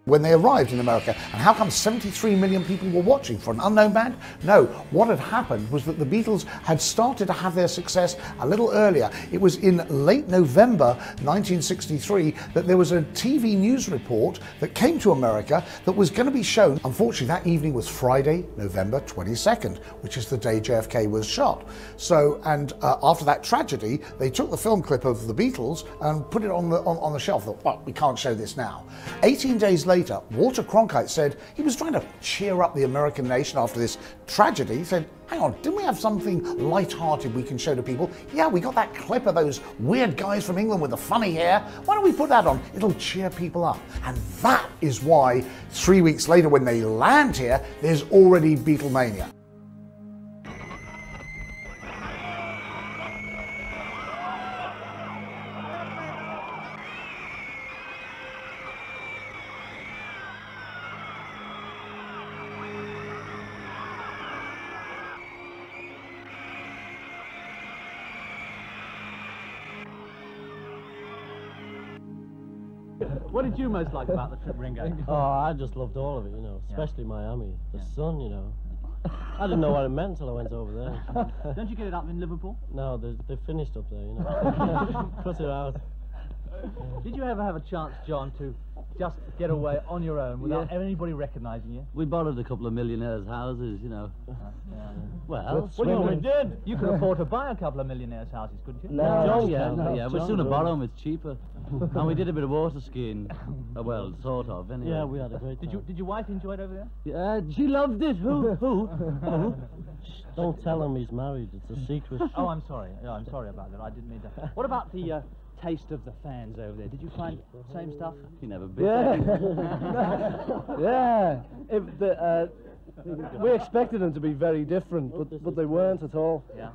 When they arrived in America. And how come 73 million people were watching for an unknown band? No, what had happened was that the Beatles had started to have their success a little earlier. It was in late November 1963 that there was a TV news report that came to America that was going to be shown. Unfortunately, that evening was Friday, November 22nd, which is the day JFK was shot. So, and uh, after that tragedy, they took the film clip of the Beatles and put it on the on, on the shelf. Thought, well, we can't show this now. 18 days later, Walter Cronkite said he was trying to cheer up the American nation after this tragedy. He said, hang on, didn't we have something light-hearted we can show to people? Yeah, we got that clip of those weird guys from England with the funny hair. Why don't we put that on? It'll cheer people up. And that is why three weeks later when they land here, there's already Beatlemania. What did you most like about the trip, Ringo? Oh, I just loved all of it, you know, especially Miami. The sun, you know. I didn't know what it meant until I went over there. Don't you get it up in Liverpool? No, they, they finished up there, you know. Cut it out. Did you ever have a chance, John, to just get away on your own without Yeah. anybody recognising you? We borrowed a couple of millionaires' houses, you know. Well, well, you already swimming. did. You could afford to buy a couple of millionaires' houses, couldn't you? Oh, yeah, yeah. We're sooner borrow them, it's cheaper. and we did a bit of water skiing. Uh, well, sort of, anyway. Yeah, we had a great Did you did your wife enjoy it over there? Yeah, she loved it. Who? Who? Who? Don't tell him he's married. It's a secret. oh, I'm sorry. Yeah, I'm sorry about that. I didn't mean to. What about the uh, taste of the fans over there? Did you find same stuff? You never been. Yeah. yeah. If the, uh, we expected them to be very different, but, but they weren't at all. Yeah.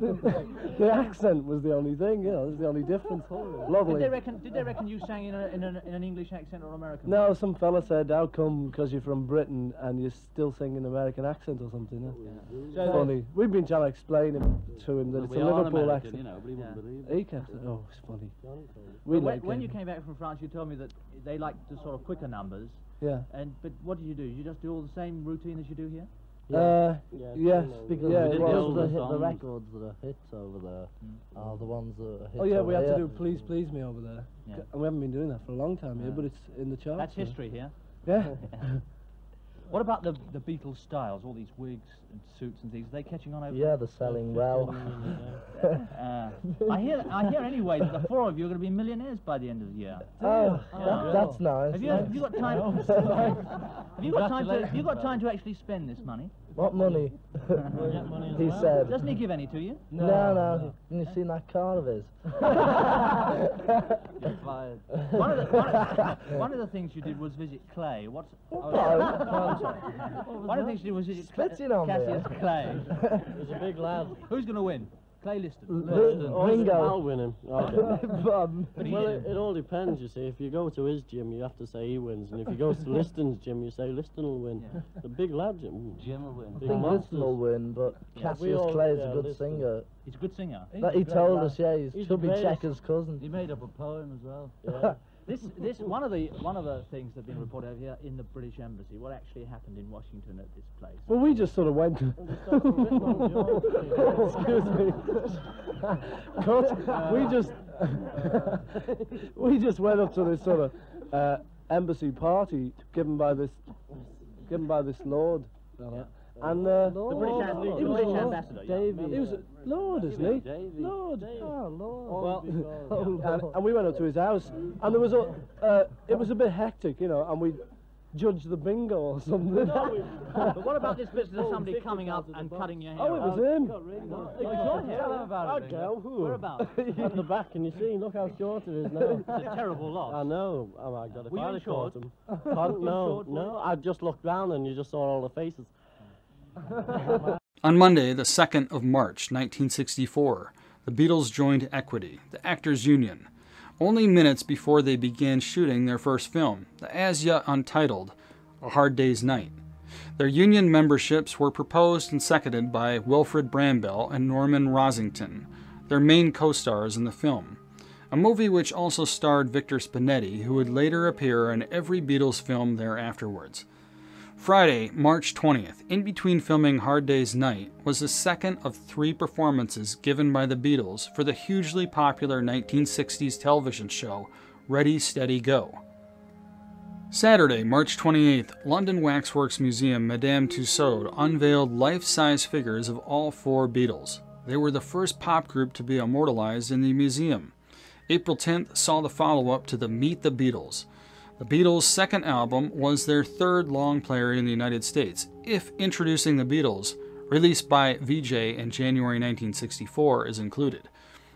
The accent was the only thing, you know, it was the only difference. Lovely. Did they reckon? Did they reckon you sang in, a, in, an, in an English accent or American? No, some fella said, how come because you're from Britain and you're still sing an American accent or something? Huh? So- funny. We've been trying to explain him, to him that Well, it's a Liverpool American, accent. you know, but he wouldn't believe He kept it. Oh, it's funny. We But when, like when you came back from France, you told me that they like the sort of quicker numbers. Yeah. And but what did you do? You just do all the same routine as you do here? Uh, yes, Because yeah, we did the, was. The hit, hit- the the records that are hits over there are the ones that are hits Oh yeah, we over had to do "Please Please Me" over there, Yeah. And we haven't been doing that for a long time here, Yeah. but it's in the charts. That's history here. Yeah. What about the the Beatles styles? All these wigs and suits and things. Are they catching on over? Yeah, they're selling well. Uh, I hear I hear anyway that the four of you are going to be millionaires by the end of the year. Oh, Yeah. that- that's nice. Have you, have you got time? have you got time to? Have you got time to actually spend this money? What money? he said. Doesn't he give any to you? No, no. Have you seen that car of his? One of, the, one, of, one of the things you did was visit Clay. What's oh, No. I'm sorry. One of the things you did was visit Cla- Spitting on me. Cassius Clay. He's a big lad. Who's going to win? Clay Liston. Ringo. I'll win him. Bob. well, it, it all depends, you see. If you go to his gym, you have to say he wins. And if you go to Liston's gym, you say Liston will win. The big lad, Jim. Mm. Jim will win. Big I think monsters. Liston will win, but Yeah, Cassius we all- Clay is yeah, a good Liston. singer. He's a good singer. That he told us, yeah, he's, He's Chubby. Checker's cousin. He made up a poem as well. Yeah. This, this, one of the, one of the things that have been reported over here in the British Embassy. What actually happened in Washington at this place? Well, we just sort of went. Excuse me. Cut. We just we just went up to this sort of uh, embassy party given by this given by this lord, fella. and uh, The British, the British ambassador. yeah. He was a lord, isn't he? Lord. Oh, Lord. Well, and, and we went up to his house, and there was a, uh, it was a bit hectic, you know, and we judged the bingo or something. but what about this business of somebody coming up and cutting your hair? Oh, it was off? him. Oh, Tell them about it. Girl, who? Whereabouts? At the back, can you see? Look how short it is now. It's a terrible loss. I know. Oh my God! If Were I'd have short? him, Were Pardon? you no, no. I just looked round and you just saw all the faces. On Monday, the 2nd of March, 1964, the Beatles joined Equity, the actors' union, only minutes before they began shooting their first film, the as yet untitled A Hard Day's Night. Their union memberships were proposed and seconded by Wilfred Brambell and Norman Rossington, their main co stars in the film, a movie which also starred Victor Spinetti, who would later appear in every Beatles film thereafterwards. Friday, March 20th, in between filming Hard Day's Night, was the second of three performances given by the Beatles for the hugely popular 1960s television show Ready, Steady, Go. Saturday, March 28th, London Waxworks Museum Madame Tussauds unveiled life size figures of all four Beatles. They were the first pop group to be immortalized in the museum. April 10th saw the follow up to the Meet the Beatles. The Beatles' second album was their third long player in the United States, if Introducing the Beatles, released by Vee-Jay in January 1964, is included.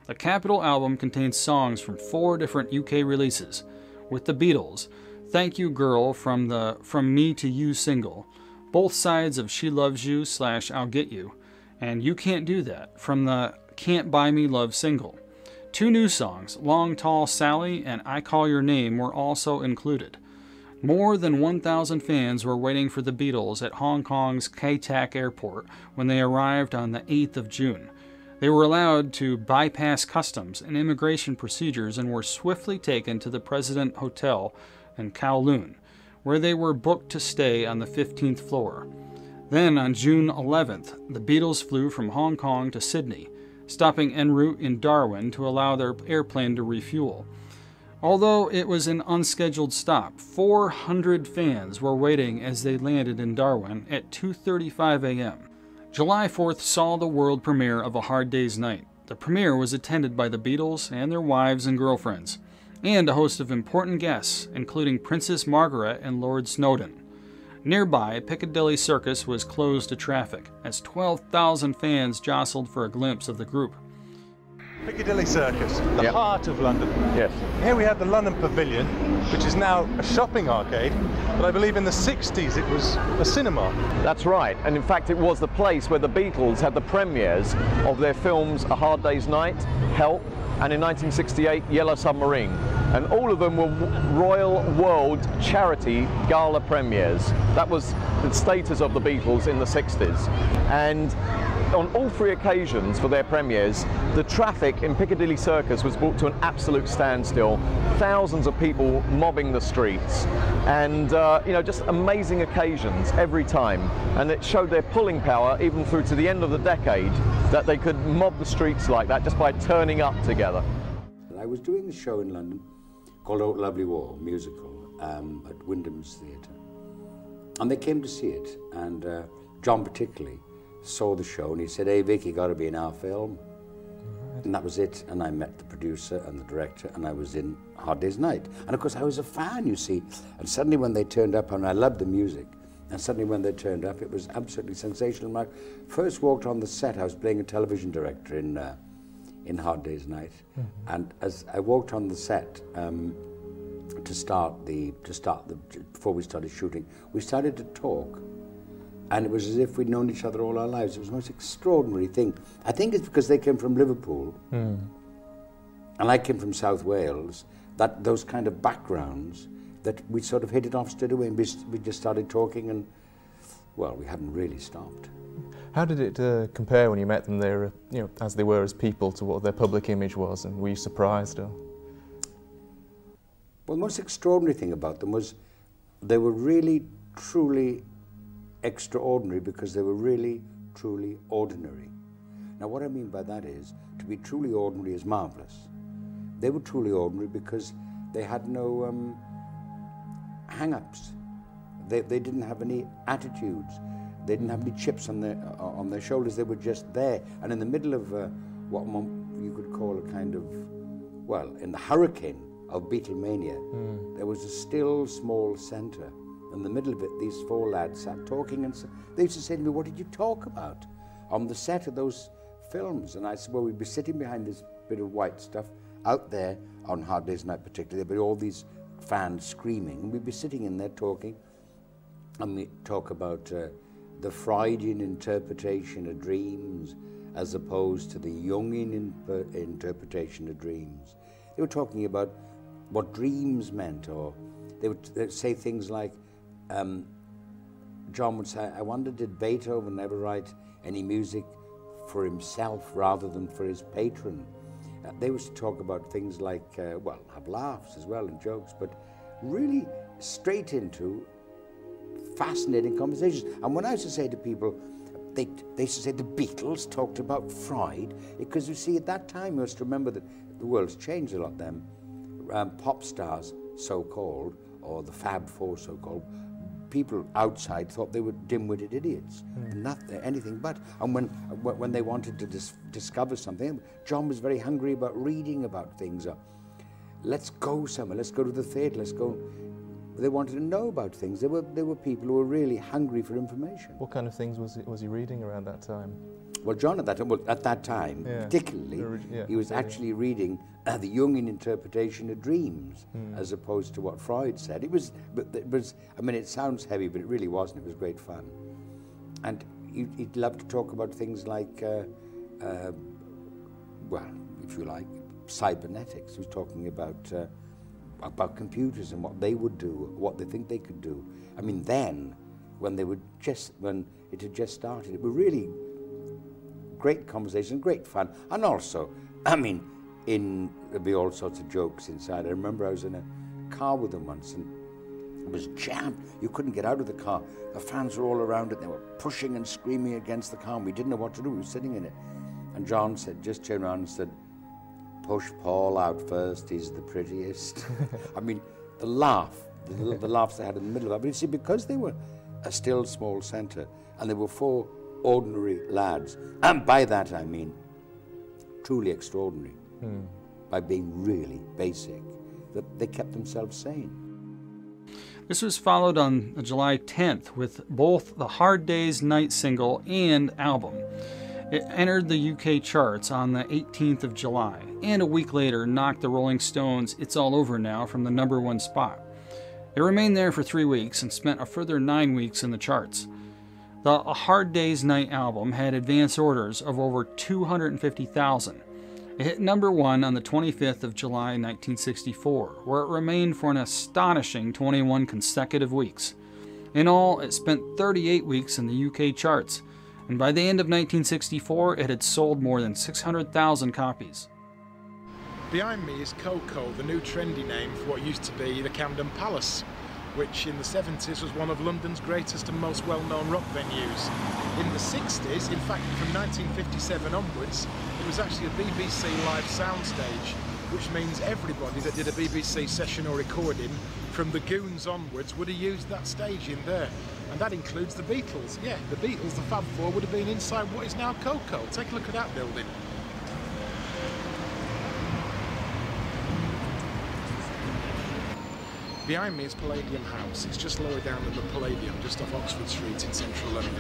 The Capitol album contains songs from four different UK releases, with the Beatles, Thank You Girl from the From Me to You single, both sides of She Loves You slash I'll Get You, and You Can't Do That from the Can't Buy Me Love single. Two new songs, Long Tall Sally and I Call Your Name, were also included. More than 1,000 fans were waiting for the Beatles at Hong Kong's Kai Tak Airport when they arrived on the 8th of June. They were allowed to bypass customs and immigration procedures and were swiftly taken to the President Hotel in Kowloon, where they were booked to stay on the 15th floor. Then, on June 11th, the Beatles flew from Hong Kong to Sydney, stopping en route in Darwin to allow their airplane to refuel. Although it was an unscheduled stop, 400 fans were waiting as they landed in Darwin at 2:35 a.m. July 4th saw the world premiere of A Hard Day's Night. The premiere was attended by the Beatles and their wives and girlfriends, and a host of important guests, including Princess Margaret and Lord Snowdon. Nearby, Piccadilly Circus was closed to traffic as 12,000 fans jostled for a glimpse of the group. Piccadilly Circus, the heart of London. Yes. Here we have the London Pavilion, which is now a shopping arcade, but I believe in the 60s it was a cinema. That's right, and in fact it was the place where the Beatles had the premieres of their films A Hard Day's Night, Help, and in 1968 Yellow Submarine. And all of them were Royal World Charity Gala premieres. That was the status of the Beatles in the 60s. And on all three occasions for their premieres, the traffic in Piccadilly Circus was brought to an absolute standstill. Thousands of people mobbing the streets, and uh, you know, just amazing occasions every time. And it showed their pulling power even through to the end of the decade that they could mob the streets like that just by turning up together. I was doing a show in London called Old Lovely War musical um, at Wyndham's Theatre, and they came to see it, and uh, John particularly saw the show and he said, hey Vic, you got to be in our film. And that was it. And I met the producer and the director and I was in Hard Day's Night. And of course I was a fan, you see. And suddenly when they turned up, and I loved the music, and suddenly when they turned up, it was absolutely sensational. When I first walked on the set, I was playing a television director in, uh, in Hard Day's Night. Mm-hmm. And as I walked on the set, um, to start the to start the before we started shooting, we started to talk, and it was as if we'd known each other all our lives. It was the most extraordinary thing. I think it's because they came from Liverpool, Hmm. and I came from South Wales. That those kind of backgrounds that we sort of hit it off straight away, and we, we just started talking, and well, we hadn't really stopped. How did it uh, compare when you met them there, uh, you know, as they were as people to what their public image was, and were you surprised? Or? Well, the most extraordinary thing about them was they were really, truly extraordinary because they were really, truly ordinary. Now, what I mean by that is to be truly ordinary is marvelous. They were truly ordinary because they had no um, hang ups. They, they didn't have any attitudes. They didn't have any chips on their, uh, on their shoulders. They were just there. And in the middle of uh, what you could call a kind of, well, in the hurricane of Beatlemania, Mm. there was a still small centre. In the middle of it, these four lads sat talking, and they used to say to me, "What did you talk about on the set of those films?" And I said, "Well, we'd be sitting behind this bit of white stuff out there on Hard Day's Night, particularly. There'd be all these fans screaming, and we'd be sitting in there talking, and we talk about uh, the Freudian interpretation of dreams as opposed to the Jungian in- interpretation of dreams. They were talking about what dreams meant, or they would say things like, um, John would say, I wonder did Beethoven ever write any music for himself rather than for his patron? Uh, they used to talk about things like, uh, well, have laughs as well and jokes, but really straight into fascinating conversations. And when I used to say to people, they, they used to say the Beatles talked about Freud, because you see, at that time, you must remember that the world's changed a lot then. Um, pop stars, so called, or the Fab Four, so called, people outside thought they were dim-witted idiots, and not anything but. And when when when they wanted to dis discover something, John was very hungry about reading about things. Or, let's go somewhere. Let's go to the theatre. Let's go. They wanted to know about things. There were there were people who were really hungry for information. What kind of things was he, was he reading around that time? Well, John at that time, well, at that time, Yeah. particularly, yeah, he was yeah. actually reading uh, the Jungian interpretation of dreams, Hmm. as opposed to what Freud said. It was, but it was. I mean, it sounds heavy, but it really wasn't. It was great fun, and he, he'd love to talk about things like, uh, uh, well, if you like, cybernetics. He was talking about. About computers and what they would do, what they think they could do. I mean, then, when they were just, when it had just started, it were really great conversation, great fun, and also, I mean, in there'd be all sorts of jokes inside. I remember I was in a car with them once, and It was jammed. You couldn't get out of the car. The fans were all around it. They were pushing and screaming against the car. And we didn't know what to do. We were sitting in it. And John said, just turned around and said, push Paul out first. He's the prettiest. I mean, the laugh, the, the laughs they had in the middle of it. But you see, because they were a still small centre and there were four ordinary lads, and by that I mean truly extraordinary, Hmm. by being really basic, that they kept themselves sane. This was followed on July 10th with both the Hard Day's Night single and album. It entered the UK charts on the 18th of July, and a week later knocked the Rolling Stones' It's All Over Now from the number one spot. It remained there for three weeks and spent a further nine weeks in the charts. The A Hard Day's Night album had advance orders of over 250,000. It hit number one on the 25th of July 1964, where it remained for an astonishing 21 consecutive weeks. In all, it spent 38 weeks in the UK charts, and by the end of 1964, it had sold more than 600,000 copies. Behind me is KOKO, the new trendy name for what used to be the Camden Palace, which in the 70s was one of London's greatest and most well-known rock venues. In the 60s, in fact from 1957 onwards, it was actually a BBC live soundstage, which means everybody that did a BBC session or recording from the Goons onwards would have used that stage in there. And that includes the Beatles. Yeah, the Beatles, the Fab Four, would have been inside what is now KOKO. Take a look at that building. Behind me is Palladium House. It's just lower down than the Palladium, just off Oxford Street in central London.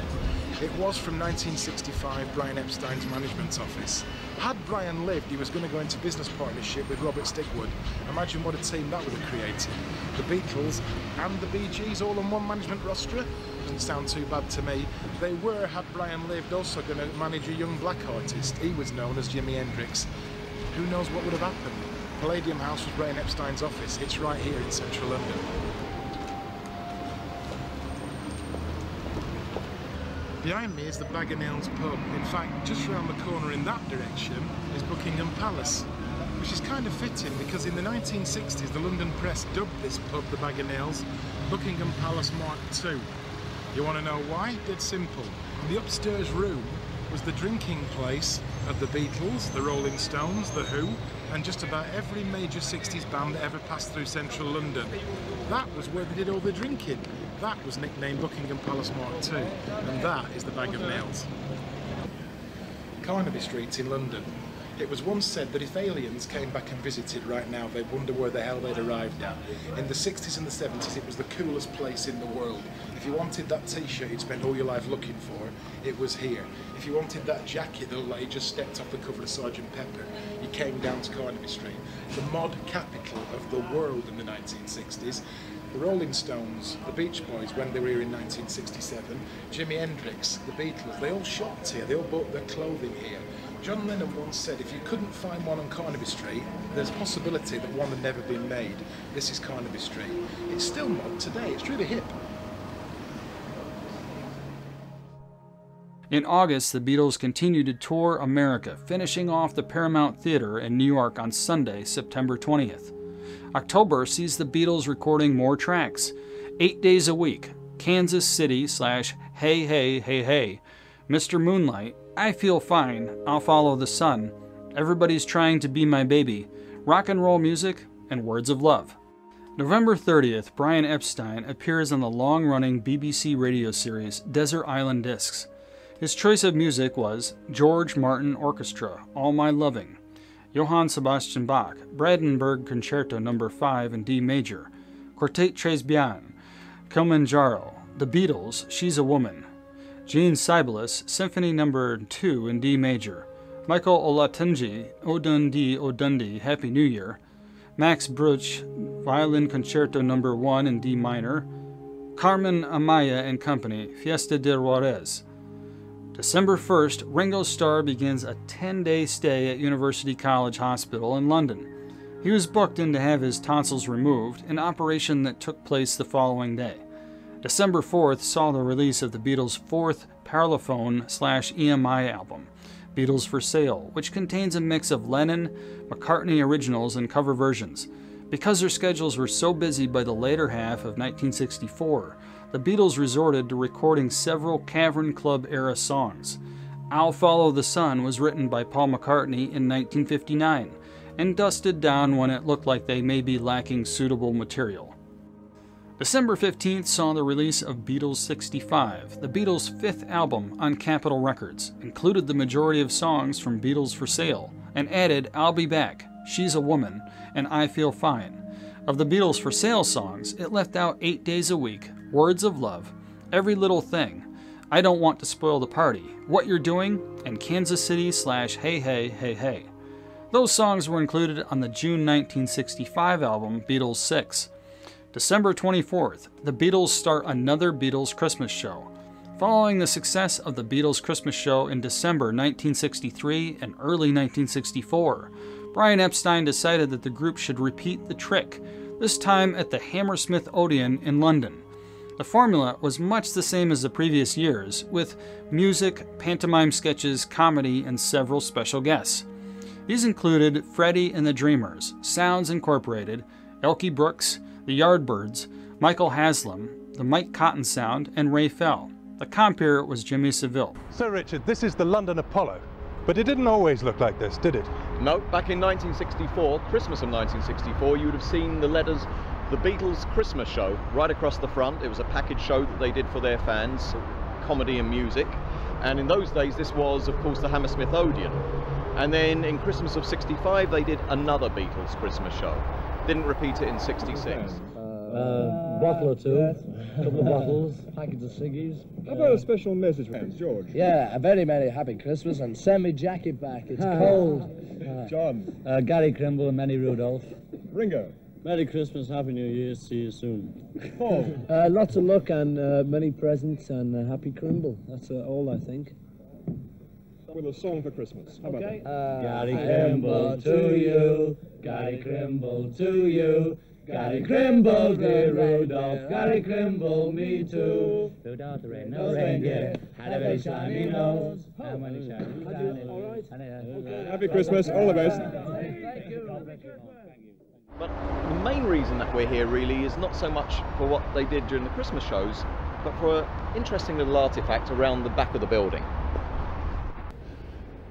It was from 1965 Brian Epstein's management office. Had Brian lived, he was going to go into business partnership with Robert Stigwood. Imagine what a team that would have created. The Beatles and the Bee Gees all on one management roster? Doesn't sound too bad to me. They were, had Brian lived, also going to manage a young black artist. He was known as Jimi Hendrix. Who knows what would have happened? Palladium House was Brian Epstein's office. It's right here in central London. Behind me is the Bag pub. In fact, just round the corner in that direction is Buckingham Palace, which is kind of fitting because in the 1960s the London press dubbed this pub the Bag Buckingham Palace Mark II. You want to know why? Dead simple. The upstairs room was the drinking place of the Beatles, the Rolling Stones, the Who, and just about every major 60s band that ever passed through central London. That was where they did all the drinking. That was nicknamed Buckingham Palace Mark II, and that is the Bag of Nails. Carnaby Street in London. It was once said that if aliens came back and visited right now, they'd wonder where the hell they'd arrived at. In the 60s and the 70s, it was the coolest place in the world. If you wanted that t-shirt you'd spent all your life looking for, it was here. If you wanted that jacket that like you just stepped off the cover of Sgt. Pepper, you came down to Carnaby Street. The mod capital of the world in the 1960s. The Rolling Stones, the Beach Boys when they were here in 1967, Jimi Hendrix, the Beatles, they all shopped here, they all bought their clothing here. John Lennon once said if you couldn't find one on Carnaby Street, there's a possibility that one had never been made. This is Carnaby Street. It's still mod today, it's really hip. In August, the Beatles continued to tour America, finishing off the Paramount Theater in New York on Sunday, September 20th. October sees the Beatles recording more tracks, eight days a week. Kansas City slash Hey Hey Hey Hey, Mr. Moonlight, I Feel Fine, I'll Follow the Sun, Everybody's Trying to Be My Baby, Rock and Roll Music, and Words of Love. November 30th, Brian Epstein appears on the long running BBC radio series Desert Island Discs. His choice of music was George Martin Orchestra, All My Loving, Johann Sebastian Bach, Brandenburg Concerto No. 5 in D major, Quartet Tres Bien, Kilimanjaro, The Beatles, She's a Woman, Jean Sibelius, Symphony No. 2 in D major, Michael Olatunji, Odun di Odundi, Happy New Year, Max Bruch, Violin Concerto No. 1 in D minor, Carmen Amaya and Company, Fiesta de Juarez, December 1st, Ringo Starr begins a 10 day stay at University College Hospital in London. He was booked in to have his tonsils removed, an operation that took place the following day. December 4th saw the release of the Beatles' fourth Parlophone slash EMI album, Beatles for Sale, which contains a mix of Lennon, McCartney originals, and cover versions. Because their schedules were so busy by the later half of 1964, the Beatles resorted to recording several Cavern Club era songs. I'll Follow the Sun was written by Paul McCartney in 1959 and dusted down when it looked like they may be lacking suitable material. December 15th saw the release of Beatles 65, the Beatles' fifth album on Capitol Records, included the majority of songs from Beatles for Sale, and added I'll Be Back, She's a Woman, and I Feel Fine. Of the Beatles for Sale songs, it left out Eight Days a Week, Words of Love, Every Little Thing, I Don't Want to Spoil the Party, What You're Doing, and Kansas City slash Hey Hey Hey Hey. Those songs were included on the June 1965 album Beatles 6. December 24th, the Beatles start another Beatles Christmas show. Following the success of the Beatles Christmas show in December 1963 and early 1964, Brian Epstein decided that the group should repeat the trick, this time at the Hammersmith Odeon in London. The formula was much the same as the previous years, with music, pantomime sketches, comedy, and several special guests. These included Freddie and the Dreamers, Sounds Incorporated, Elkie Brooks, the Yardbirds, Michael Haslam, the Mike Cotton Sound, and Ray Fell. The compeer was Jimmy Savile. So, Richard, this is the London Apollo, but it didn't always look like this, did it? No, back in 1964, Christmas of 1964, you would have seen the letters The Beatles Christmas Show right across the front. It was a package show that they did for their fans, comedy and music. And in those days, this was, of course, the Hammersmith Odeon. And then in Christmas of 65, they did another Beatles Christmas show. Didn't repeat it in 66. Uh, bottle or two, a couple of bottles, packets of ciggies. How about a special message from Prince George? Yeah, a very merry happy Christmas and send me jacket back. It's cold. John. Uh, Gary Crimble and Manny Rudolph. Ringo. Merry Christmas, Happy New Year. See you soon. Paul. Uh, lots of luck and uh, many presents and uh, happy Crimble. That's uh, all I think. With a song for Christmas. How about that? Uh, Gary Crimble to you, Gary Crimble to you, Gary Crimble, dear Rudolph, Gary Crimble, me too. Rudolph the red nose reindeer had a very shiny nose, and when he shined, he All right. Happy Christmas. All the best. But the main reason that we're here really is not so much for what they did during the Christmas shows, but for an interesting little artifact around the back of the building.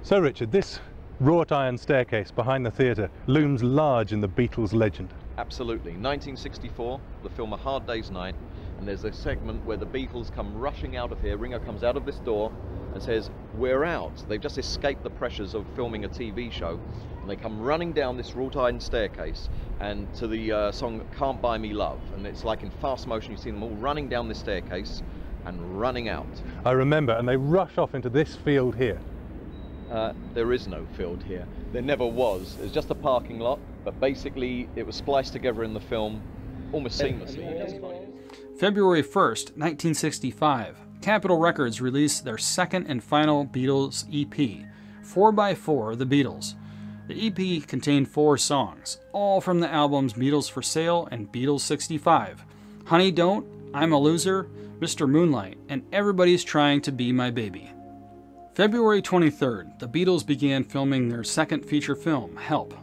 So, Richard, this wrought iron staircase behind the theatre looms large in the Beatles legend. Absolutely. 1964, the film A Hard Day's Night, and there's a segment where the Beatles come rushing out of here. Ringo comes out of this door and says, We're out. They've just escaped the pressures of filming a TV show. And they come running down this wrought iron staircase and to the uh, song Can't Buy Me Love. And it's like in fast motion, you see them all running down this staircase and running out. I remember, and they rush off into this field here. Uh, there is no field here. There never was. It's just a parking lot, but basically it was spliced together in the film almost seamlessly. February 1st, 1965, Capitol Records released their second and final Beatles EP, 4x4 The Beatles. The EP contained four songs, all from the albums Beatles for Sale and Beatles 65. Honey Don't, I'm a Loser, Mr. Moonlight, and Everybody's Trying to Be My Baby. February 23rd, the Beatles began filming their second feature film, Help.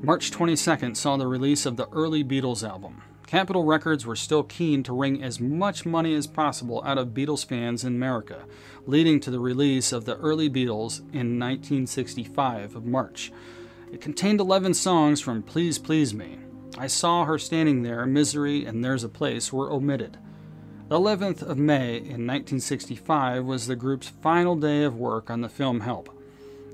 March 22nd saw the release of the early Beatles album. Capitol Records were still keen to wring as much money as possible out of Beatles fans in America, leading to the release of the early Beatles in 1965 of March. It contained 11 songs from Please Please Me. I Saw Her Standing There, Misery, and There's a Place were omitted. The 11th of May in 1965 was the group's final day of work on the film Help.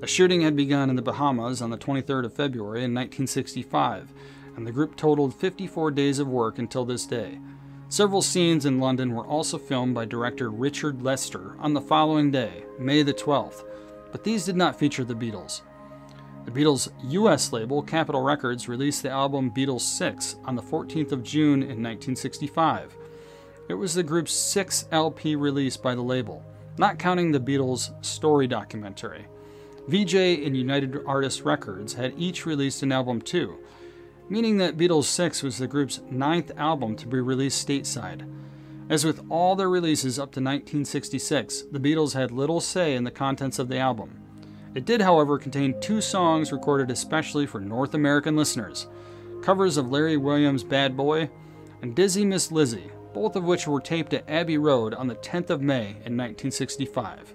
The shooting had begun in the Bahamas on the 23rd of February in 1965, and the group totaled 54 days of work until this day. Several scenes in London were also filmed by director Richard Lester on the following day, May the 12th, but these did not feature the Beatles. The Beatles' US label, Capitol Records, released the album Beatles 6 on the 14th of June in 1965. It was the group's sixth LP release by the label, not counting the Beatles' story documentary. Vee-Jay and United Artists Records had each released an album too, meaning that Beatles 6 was the group's ninth album to be released stateside. As with all their releases up to 1966, the Beatles had little say in the contents of the album. It did, however, contain two songs recorded especially for North American listeners covers of Larry Williams' Bad Boy, and Dizzy Miss Lizzy, both of which were taped at Abbey Road on the 10th of May in 1965.